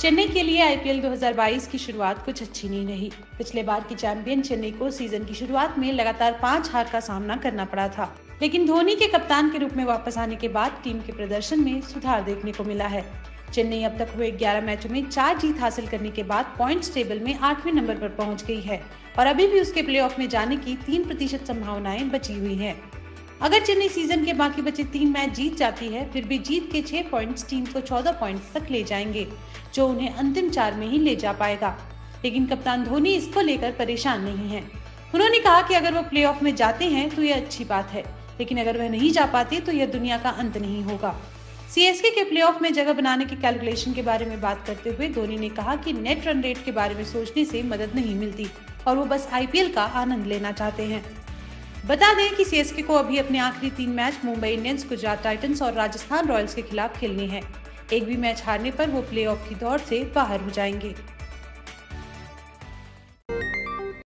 चेन्नई के लिए आईपीएल 2022 की शुरुआत कुछ अच्छी नहीं रही। पिछले बार की चैंपियन चेन्नई को सीज़न की शुरुआत में लगातार पाँच हार का सामना करना पड़ा था। लेकिन धोनी के कप्तान के रूप में वापस आने के बाद टीम के प्रदर्शन में सुधार देखने को मिला है। चेन्नई अब तक हुए 11 मैचों में चार जीत हासिल करने के बाद पॉइंट्स टेबल में आठवें नंबर पर पहुँच गई है और अभी भी उसके प्लेऑफ में जाने की तीन प्रतिशत संभावनाएँ बची हुई हैं। अगर चेन्नई सीज़न के बाकी बचे तीन मैच जीत जाती है, फिर भी जीत के छह पॉइंट्स टीम को चौदह पॉइंट्स तक ले जाएँगे, जो उन्हें अंतिम चार में ही ले जा पाएगा। लेकिन कप्तान धोनी इसको लेकर परेशान नहीं है। उन्होंने कहा कि अगर वो प्लेऑफ में जाते हैं तो यह अच्छी बात है। लेकिन अगर वह नहीं जा पाते तो यह दुनिया का अंत नहीं होगा। सीएसके के प्लेऑफ में जगह बनाने के कैलकुलेशन के बारे में बात करते हुए धोनी ने कहा कि नेट रन रेट के बारे में सोचने से मदद नहीं मिलती, और वो बस आईपीएल का आनंद लेना चाहते हैं। बता दें कि सीएसके को अभी अपने आखिरी तीन match Mumbai Indians, Gujarat Titans और राजस्थान रॉयल्स के खिलाफ खेलने हैं। एक भी मैच हारने पर वो प्लेऑफ की दौड़ से बाहर हो जाएँगे।